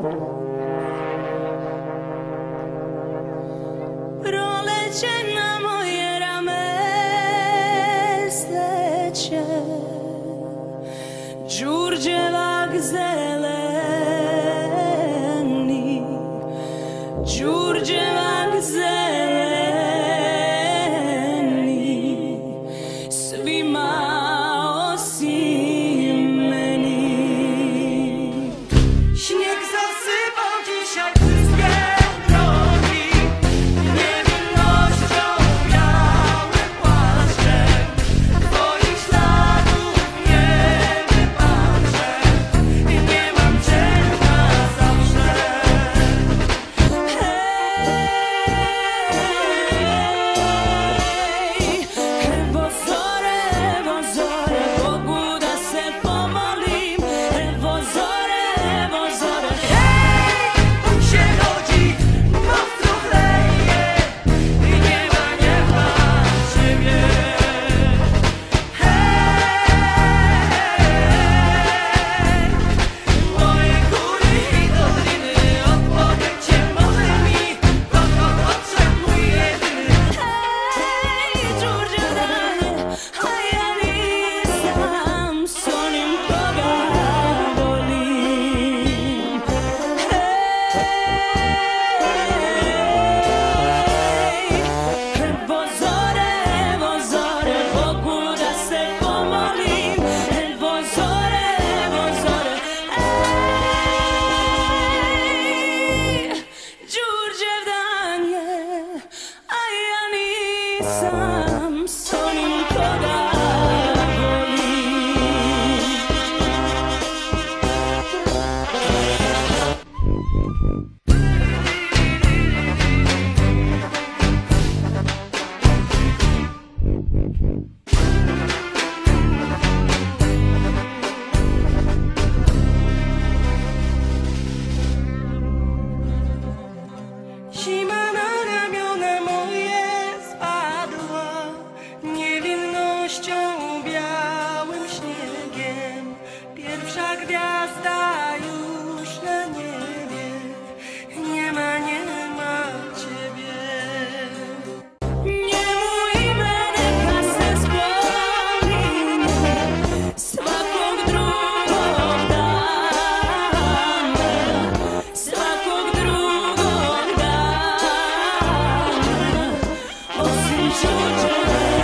But all legend sun. gwiazda już na niebie. Nie ma, nie ma ciebie. Nie mój medyka se spełni Smakog drugą dam Smakog drugą dam Osim czuczem